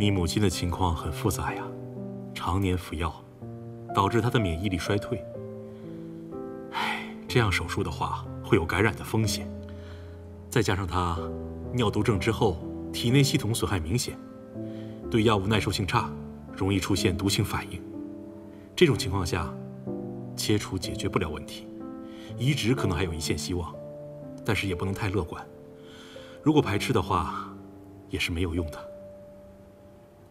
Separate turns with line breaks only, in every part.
你母亲的情况很复杂呀，常年服药，导致她的免疫力衰退。唉，这样手术的话会有感染的风险，再加上她尿毒症之后，体内系统损害明显，对药物耐受性差，容易出现毒性反应。这种情况下，切除解决不了问题，移植可能还有一线希望，但是也不能太乐观。如果排斥的话，也是没有用的。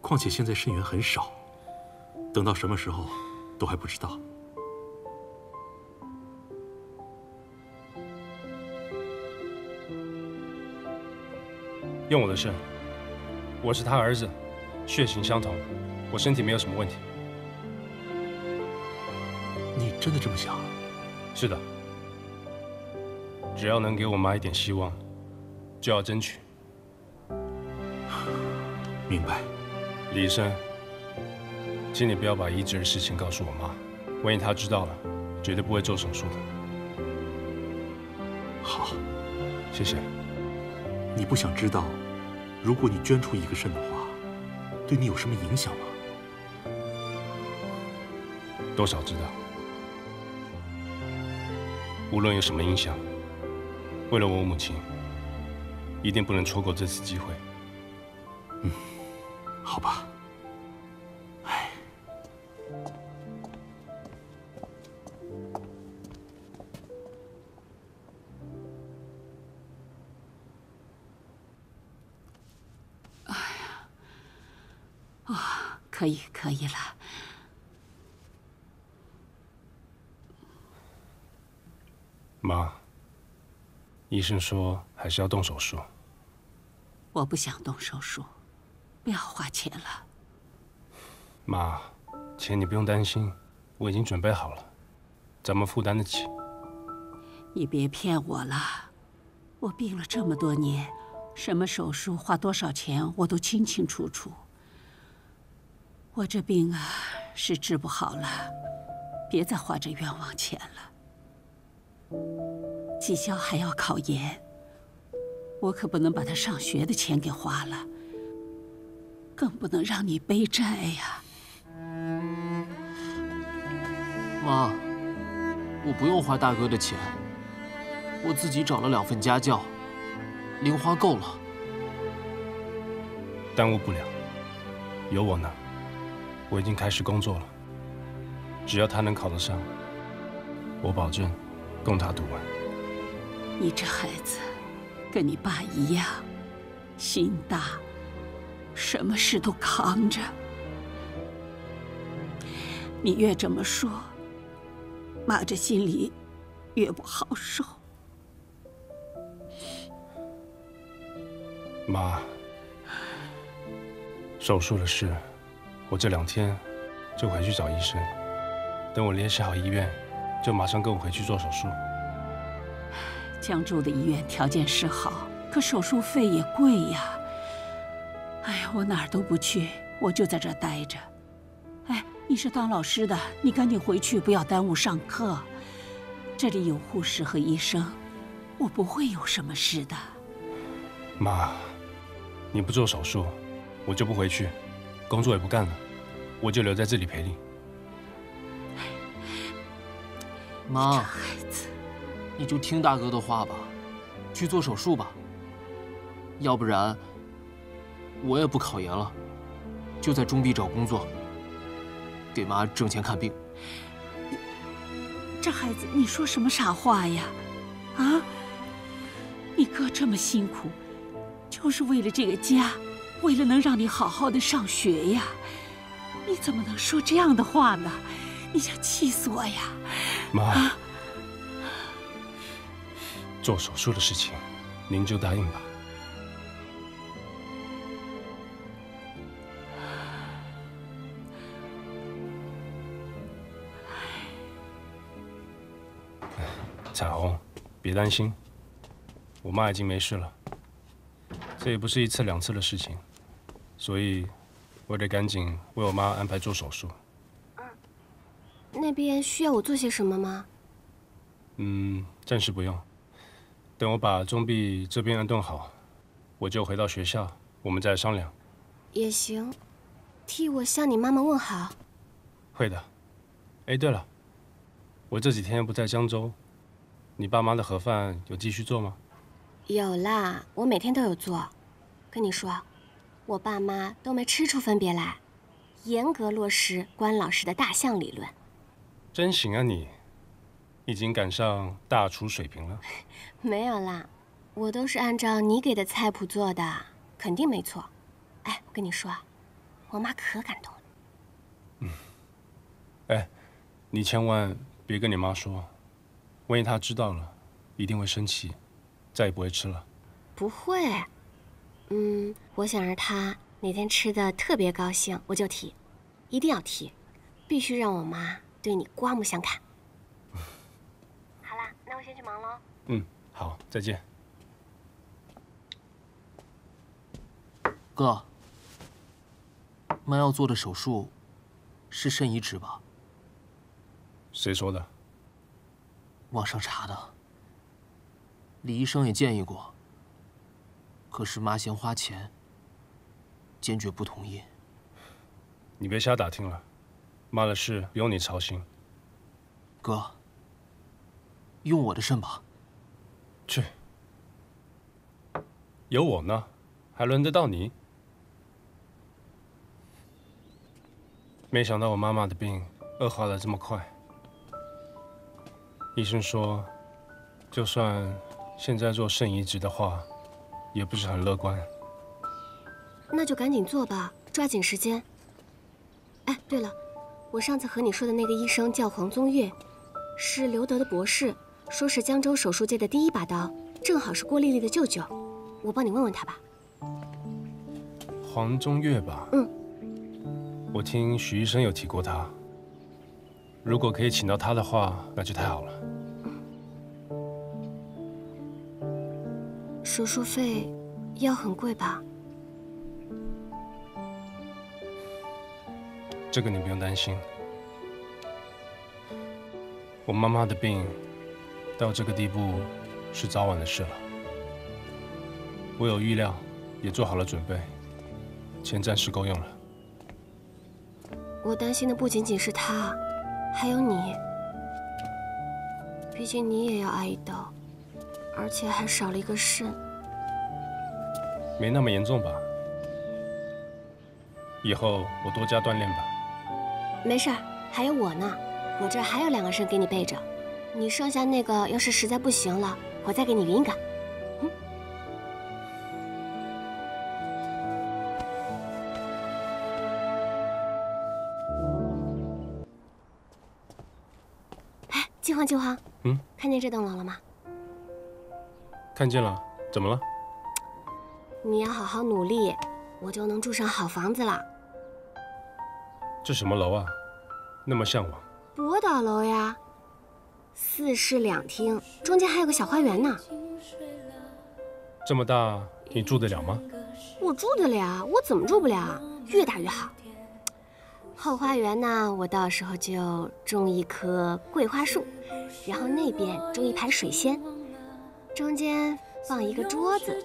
况且现在肾源很少，等到什么时候都还不知道。
用我的肾，我是他儿子，血型相同，我身体没有什么问题。
你真的这么想？
是的，只要能给我妈一点希望，就要争取。
明白，
李医生，请你不要把移植的事情告诉我妈，万一她知道了，绝对不会做手术的。
好，
谢谢。
你不想知道，如果你捐出一个肾的话，对你有什么影响吗？
多少知道。无论有什么影响，为了我母亲，一定不能错过这次机会。
嗯，好吧。哎。
啊，可以，可以了。
妈，医生说还是要动手术。
我不想动手术，不要花钱了。
妈，钱你不用担心，我已经准备好了，咱们负担得起。
你别骗我了，我病了这么多年，什么手术花多少钱我都清清楚楚。我这病啊是治不好了，别再花这冤枉钱了。技校还要考研，我可不能把他上学的钱给花了，更不能让你背债呀。
妈，我不用花大哥的钱，我自己找了两份家教，零花够了。
耽误不了，有我呢。我已经开始工作了，只要他能考得上，我保证供他读完。
你这孩子，跟你爸一样，心大，什么事都扛着。你越这么说，妈这心里越不好受。
妈，手术的事。我这两天就回去找医生，等我联系好医院，就马上跟我回去做手术。
江州的医院条件是好，可手术费也贵呀。哎呀，我哪儿都不去，我就在这儿待着。哎，你是当老师的，你赶紧回去，不要耽误上课。这里有护士和医生，我不会有什么事的。
妈，你不做手术，我就不回去。工作也不干了，我就留在这里陪你。
妈，孩子你就听大哥的话吧，去做手术吧。要不然，我也不考研了，就在中毕找工作，给妈挣钱看病。
这孩子，你说什么傻话呀？啊，你哥这么辛苦，就是为了这个家。为了能让你好好的上学呀，你怎么能说这样的话呢？你想气死我呀！
妈，做手术的事情，您就答应吧。彩虹，别担心，我妈已经没事了。这也不是一次两次的事情。所以，我得赶紧为我妈安排做手术。
那边需要我做些什么吗？
嗯，暂时不用。等我把钟碧这边安顿好，我就回到学校，我们再商量。
也行，替我向你妈妈问好。
会的。哎，对了，我这几天不在江州，你爸妈的盒饭有继续做吗？
有啦，我每天都有做。跟你说，我爸妈都没吃出分别来，严格落实关老师的大象理论。
真行啊你，已经赶上大厨水平了。
没有啦，我都是按照你给的菜谱做的，肯定没错。哎，我跟你说，我妈可感动了。
嗯，哎，你千万别跟你妈说，万一他知道了，一定会生气，再也不会吃了。
不会。嗯，我想让他哪天吃的特别高兴，我就提，一定要提，必须让我妈对你刮目相看。好啦，那我先去忙喽。
嗯，好，再见。
哥，妈要做的手术是肾移植吧？
谁说的？
网上查的。李医生也建议过。可是妈嫌花钱，坚决不同意。
你别瞎打听了，妈的事不用你操心。
哥，用我的肾吧。
去，有我呢，还轮得到你？没想到我妈妈的病恶化的这么快。医生说，就算现在做肾移植的话。也不是很乐观，
那就赶紧做吧，抓紧时间。哎，对了，我上次和你说的那个医生叫黄宗岳，是刘德的博士，说是江州手术界的第一把刀，正好是郭丽丽的舅舅，我帮你问问他吧。
黄宗岳吧？
嗯，
我听许医生有提过他，如果可以请到他的话，那就太好了。
手术费要很贵吧？
这个你不用担心。我妈妈的病到这个地步是早晚的事了。我有预料，也做好了准备，钱暂时够用了。
我担心的不仅仅是他，还有你。毕竟你也要挨一刀。而且还少了一个肾，
没那么严重吧？以后我多加锻炼吧。
没事，还有我呢，我这还有两个肾给你备着。你剩下那个要是实在不行了，我再给你匀一个。哎，金黄，金黄，
嗯，
看见这栋楼了吗？
看见了，怎么了？
你要好好努力，我就能住上好房子了。
这什么楼啊？那么向往。
博岛楼呀，四室两厅，中间还有个小花园呢。
这么大，你住得了吗？
我住得了，我怎么住不了？越大越好。后花园呢，我到时候就种一棵桂花树，然后那边种一排水仙。中间放一个桌子，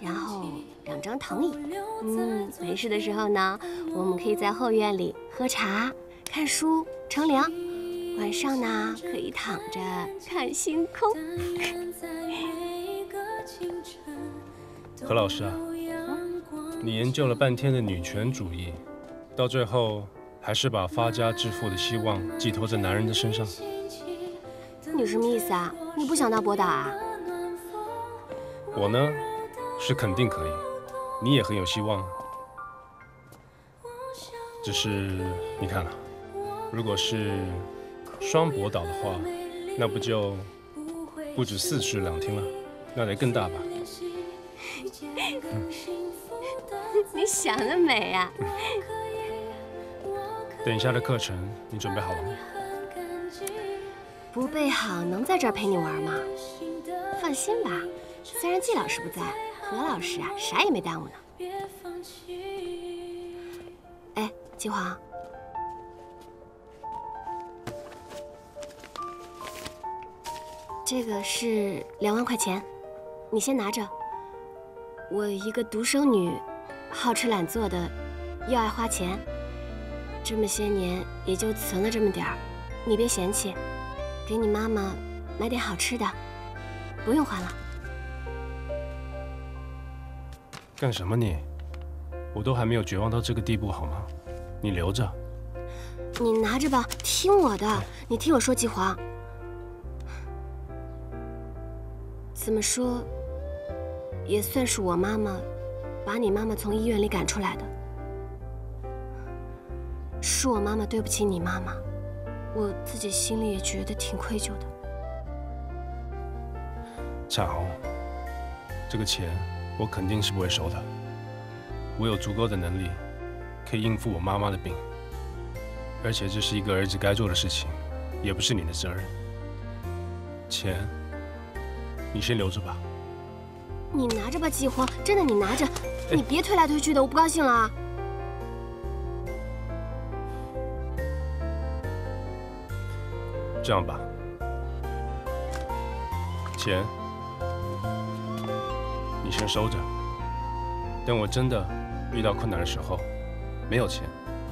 然后两张藤椅。嗯，没事的时候呢，我们可以在后院里喝茶、看书、乘凉。晚上呢，可以躺着看星空。
何老师啊，你研究了半天的女权主义，到最后还是把发家致富的希望寄托在男人的身上。
你什么意思啊？你不想当博导啊？
我呢，是肯定可以，你也很有希望。只是你看了，如果是双博导的话，那不就不止四室两厅了，那得更大吧？
你想得美啊！
等一下的课程你准备好了吗？
不备好能在这儿陪你玩吗？放心吧。虽然季老师不在，何老师啊，啥也没耽误呢。哎，季华，这个是两万块钱，你先拿着。我一个独生女，好吃懒做的，又爱花钱，这么些年也就存了这么点儿，你别嫌弃，给你妈妈买点好吃的，不用还了。
干什么你？我都还没有绝望到这个地步，好吗？你留着。
你拿着吧，听我的，你听我说，季华。怎么说，也算是我妈妈把你妈妈从医院里赶出来的。是我妈妈对不起你妈妈，我自己心里也觉得挺愧疚的。
彩虹，这个钱我肯定是不会收的。我有足够的能力，可以应付我妈妈的病。而且这是一个儿子该做的事情，也不是你的责任。钱，你先留着吧。
你拿着吧，季荒，真的，你拿着，你别推来推去的，我不高兴了啊。
这样吧，钱你先收着，等我真的遇到困难的时候，没有钱，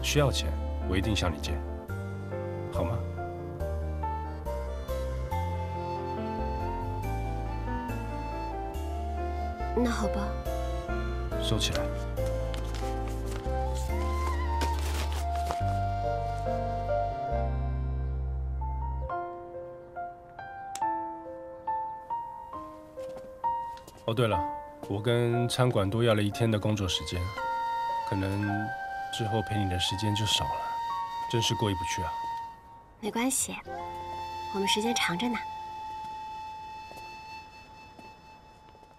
需要钱。我一定向你借，好吗？
那好吧。
收起来。哦，对了，我跟餐馆多要了一天的工作时间，可能之后陪你的时间就少了。真是过意不去啊！
没关系，我们时间长着呢。